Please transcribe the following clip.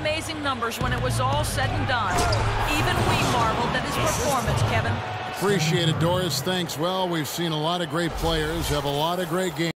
amazing numbers when it was all said and done. Even we marveled at his performance, Kevin. Appreciate it, Doris. Thanks. Well, we've seen a lot of great players have a lot of great games.